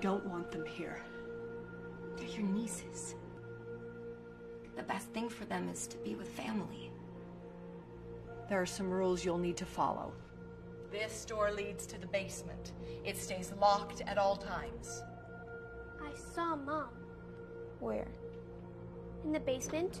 don't want them here. They're your nieces. The best thing for them is to be with family. There are some rules you'll need to follow. This door leads to the basement. It stays locked at all times. I saw Mom. Where? In the basement.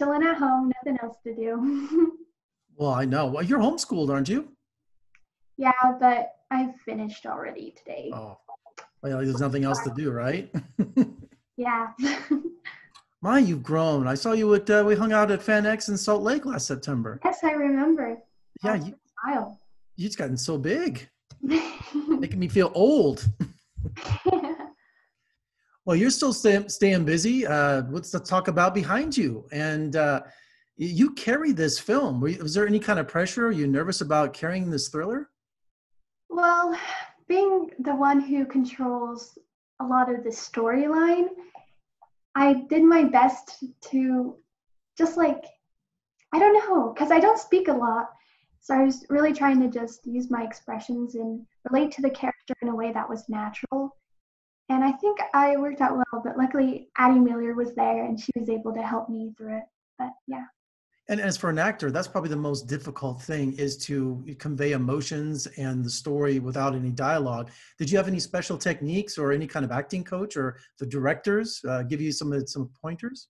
Nothing much, just chilling at home, nothing else to do. Well, I know. Well, you're homeschooled, aren't you? yeah, but I finished already today. Oh, well, there's nothing else to do, right? Yeah. My, you've grown. I saw you at, uh, we hung out at FanX in Salt Lake last September. yes, I remember. Yeah, you, Smile. you just gotten so big, making me feel old. Well, you're still stay, staying busy. Uh, what's the talk about behind you? And uh, you carry this film. You, was there any kind of pressure? Are you nervous about carrying this thriller? well, being the one who controls a lot of the storyline, I did my best to just like, I don't know, because I don't speak a lot. So I was really trying to just use my expressions and relate to the character in a way that was natural. And I think I worked out well, but luckily Addie Miller was there and she was able to help me through it. But yeah. And as for an actor, that's probably the most difficult thing is to convey emotions and the story without any dialogue. Did you have any special techniques or any kind of acting coach or the directors uh, give you some some pointers?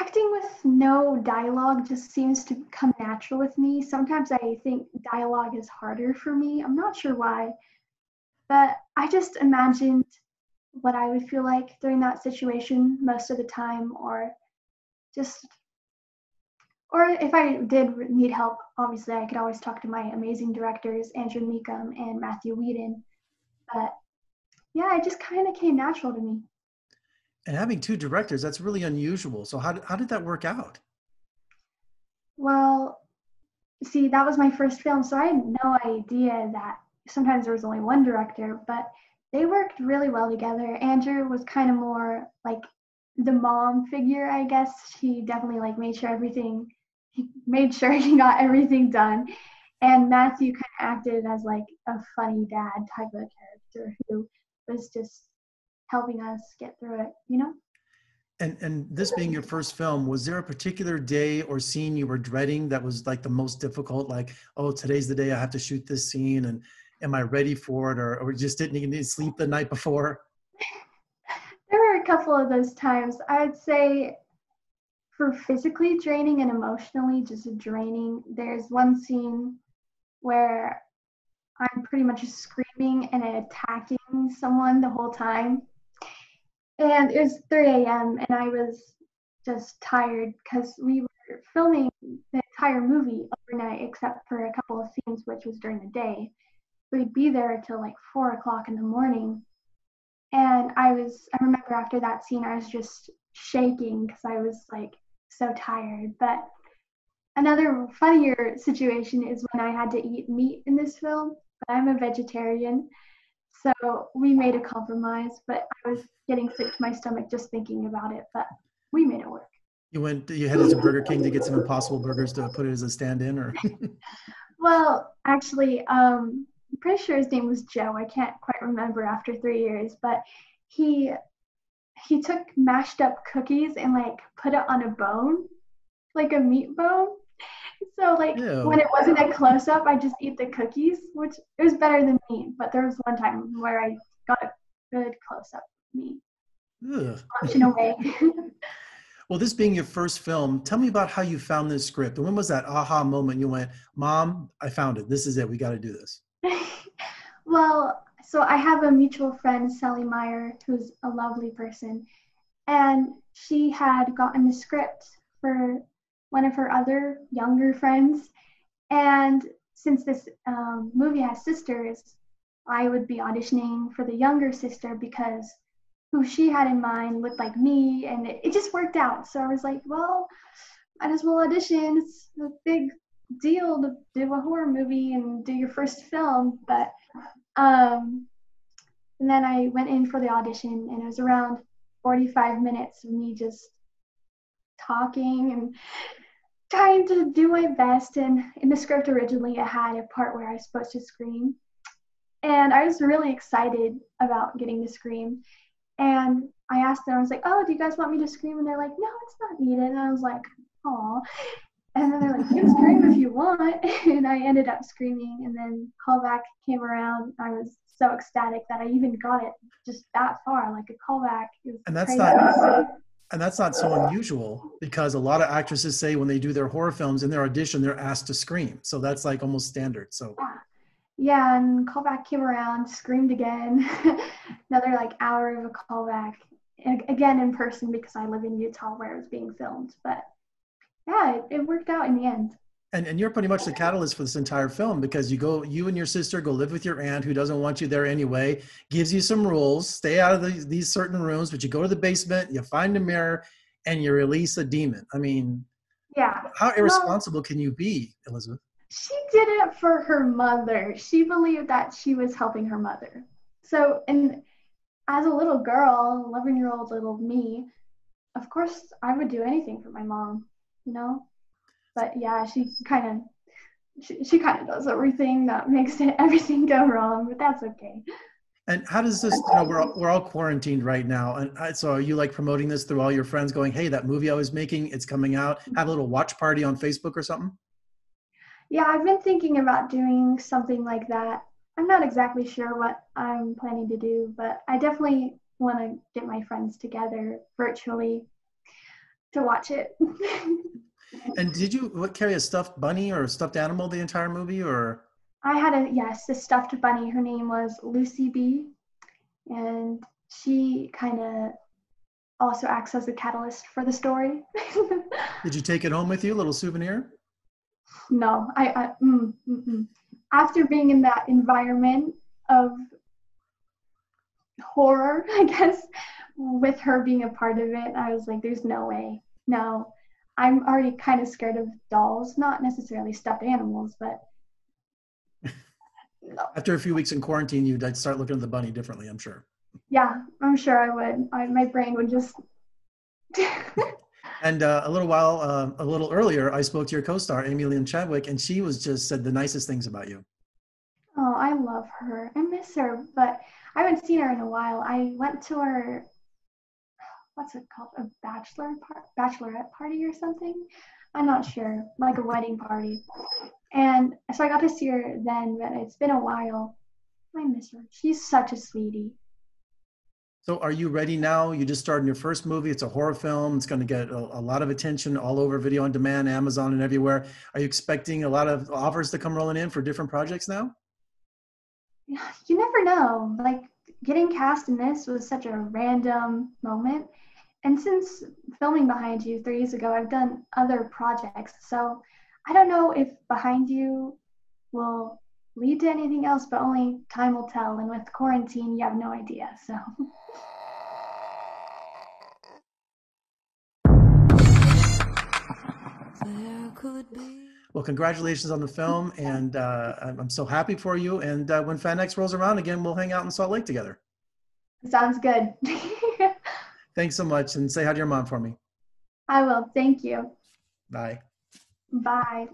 Acting with no dialogue just seems to come natural with me. Sometimes I think dialogue is harder for me. I'm not sure why. But I just imagined what I would feel like during that situation most of the time, or just, or if I did need help, obviously I could always talk to my amazing directors, Andrew Mecham and Matthew Whedon. But yeah, it just kind of came natural to me. And having two directors, that's really unusual. So how how did that work out? Well, see, that was my first film, so I had no idea that sometimes there was only one director, but they worked really well together. Andrew was kind of more like the mom figure, I guess. He definitely like made sure everything he made sure he got everything done. And Matthew kind of acted as like a funny dad type of character who was just helping us get through it, you know? And and this being your first film, was there a particular day or scene you were dreading that was like the most difficult? Like, oh, today's the day I have to shoot this scene, and am I ready for it, or or just didn't even sleep the night before? There were a couple of those times. I'd say for physically draining and emotionally just draining, there's one scene where I'm pretty much screaming and attacking someone the whole time. And it was 3 a.m. and I was just tired because we were filming the entire movie overnight except for a couple of scenes, which was during the day. We'd be there till like four o'clock in the morning. And I was, I remember after that scene, I was just shaking because I was like so tired. But another funnier situation is when I had to eat meat in this film, but I'm a vegetarian. So we made a compromise, but I was getting sick to my stomach just thinking about it, but we made it work. You went, you headed to Burger King to get some Impossible Burgers to put it as a stand-in, or Well, actually, um, I'm pretty sure his name was Joe. I can't quite remember after three years, but he he took mashed up cookies and like put it on a bone, like a meat bone. So like Ew. when it wasn't a close up, I just eat the cookies, which it was better than meat. But there was one time where I got a good close up meat Ugh. option away. Well, this being your first film, tell me about how you found this script. And when was that aha moment you went, Mom, I found it. This is it. We got to do this. Well, so I have a mutual friend, Sally Meyer, who's a lovely person, and she had gotten the script for one of her other younger friends. And since this um, movie has sisters, I would be auditioning for the younger sister because who she had in mind looked like me, and it, it just worked out. So I was like, well, might as well audition. It's a big deal to do a horror movie and do your first film, but um, and then I went in for the audition, and it was around 45 minutes of me just talking and trying to do my best. And in the script originally, it had a part where I was supposed to scream. And I was really excited about getting to scream. And I asked them, I was like, oh, do you guys want me to scream? And they're like, no, it's not needed. And I was like, oh. And then they're like, you can scream if you want. And I ended up screaming. And then callback came around. I was so ecstatic that I even got it just that far, like a callback. And that's crazy. not and that's not so unusual because a lot of actresses say when they do their horror films in their audition they're asked to scream. So that's like almost standard. So Yeah, and callback came around, screamed again. Another like hour of a callback. Again in person because I live in Utah where it was being filmed. But yeah, it, it worked out in the end. And and you're pretty much the catalyst for this entire film because you go you and your sister go live with your aunt who doesn't want you there anyway, gives you some rules, stay out of these, these certain rooms, but you go to the basement, you find a mirror and you release a demon. I mean, Yeah. how irresponsible can you be, Elizabeth? She did it for her mother. She believed that she was helping her mother. So, and as a little girl, 11 year old little me, of course, I would do anything for my mom, you know? But yeah, she kind of. She, she kind of does everything that makes it, everything go wrong, but that's okay. And how does this, you know, we're all, we're all quarantined right now. And I, so are you like promoting this through all your friends going, hey, that movie I was making, it's coming out. Have a little watch party on Facebook or something? Yeah, I've been thinking about doing something like that. I'm not exactly sure what I'm planning to do, but I definitely want to get my friends together virtually to watch it. And did you what, carry a stuffed bunny or a stuffed animal the entire movie or? I had a yes, a stuffed bunny. Her name was Lucy B, and she kind of also acts as a catalyst for the story. Did you take it home with you, a little souvenir? no, I, I mm, mm, mm. after being in that environment of horror, I guess, with her being a part of it, I was like, "There's no way, no." I'm already kind of scared of dolls, not necessarily stuffed animals, but no. After a few weeks in quarantine, you'd start looking at the bunny differently, I'm sure. Yeah, I'm sure I would. I, my brain would just. And uh, a little while, uh, a little earlier, I spoke to your co-star, Aimee-Lynn Chadwick, and she was just said the nicest things about you. oh, I love her. I miss her, but I haven't seen her in a while. I went to her. What's it called? A bachelor par- bachelorette party or something? I'm not sure. Like a wedding party. And so I got to see her then, but it's been a while. I miss her. She's such a sweetie. So, are you ready now? You just started your first movie. It's a horror film. It's going to get a, a lot of attention all over video on demand, Amazon, and everywhere. Are you expecting a lot of offers to come rolling in for different projects now? you never know. Like getting cast in this was such a random moment. And since filming Behind You three years ago, I've done other projects. So I don't know if Behind You will lead to anything else, but only time will tell. And with quarantine, you have no idea. So There could be. Well, congratulations on the film, and uh, I'm I'm so happy for you. And uh, when FanX rolls around again, we'll hang out in Salt Lake together. sounds good. Thanks so much, and say hi to your mom for me. I will. Thank you. Bye. Bye.